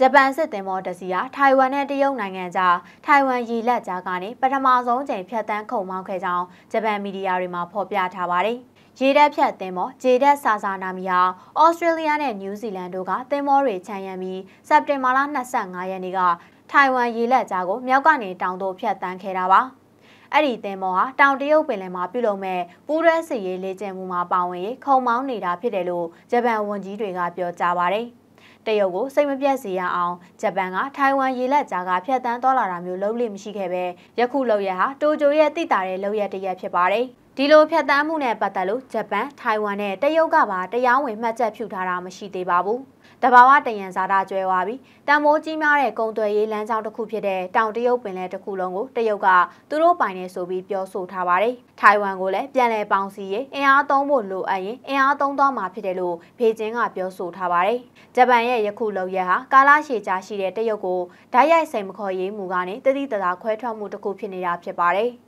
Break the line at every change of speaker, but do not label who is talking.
ဂျပန်စစ်သင်္ဘောတစ်စီးဟာထိုင်ဝမ်နဲ့တရုတ်နိုင်ငံကြားထိုင်ဝမ်ရေလက်ကြားကနေပထမဆုံးချိန်ဖြတ်တန်းခုံမောင်းခဲ့ကြောင်းဂျပန်မီဒီယာတွေမှာဖော်ပြထားပါတယ်။ရေတပ်ဖြတ်သင်္ဘောဂျေဒက်ဆာဆာနာမီဟာဩစတြေးလျနဲ့နယူးဇီလန်တို့ကသင်္ဘောတွေခြံရံပြီးစက်တင်ဘာလ25ရက်နေ့ကထိုင်ဝမ်ရေလက်ကြားကိုမြောက်ကနေတောင်သို့ဖြတ်တန်းခဲ့တာပါ။အဲ့ဒီသင်္ဘောဟာတောင်တရုတ်ပင်လယ်မှာပြုလုပ်မဲ့ပူးရဲစစ်ရေးလေ့ကျင့်မှုမှာပါဝင်ရေးခုံမောင်းနေတာဖြစ်တယ်လို့ဂျပန်ဝန်ကြီးတွေကပြောကြားပါတယ်။ တရုတ်ကိုစိတ်မပြတ်စေရအောင်ဂျပန်ကထိုင်ဝမ်ရေလက်ကြားကဖျက်ဆီးသွားလာတာမျိုးလုပ်လို့မရှိခဲ့ပဲယခုလုပ်ရဟာတိုကျိုရဲ့တိတာတဲ့လုပ်ရတစ်ရက်ဖြစ်ပါတယ် ဒီလိုဖြတ်တန်းမှုနဲ့ပတ်သက်လို့ဂျပန်၊ထိုင်ဝမ်နဲ့တရုတ်ကပါတရားဝင်မှတ်ချက်ပြုထားတာမရှိသေးပါဘူး။တဘာဝတယံဇာတာကျွဲသွားပြီးတံမိုးကြီးများတဲ့ကုံသွယ်ရေးလမ်းကြောင်းတစ်ခုဖြစ်တဲ့တောင်တရုတ်ပင်လယ်တစ်ခုလုံးကိုတရုတ်ကသူတို့ပိုင်နေဆိုပြီးပြောဆိုထားပါတယ်။ထိုင်ဝမ်ကိုလည်းပြန်လည်ပေါင်းစည်းရေးအင်အားသုံးဖို့လိုအပ်ရင်အင်အားသုံးသွားမှာဖြစ်တယ်လို့ဘေကျင်းကပြောဆိုထားပါတယ်။ဂျပန်ရဲ့ယခုလုပ်ရဟာကာလရှည်ကြာရှိတဲ့တရုတ်ကိုဓာတ်ရိုက်စိန်မခေါ်ရေးမူကနေတတိတသာခွဲထွက်မှုတစ်ခုဖြစ်နေတာဖြစ်ပါတယ်။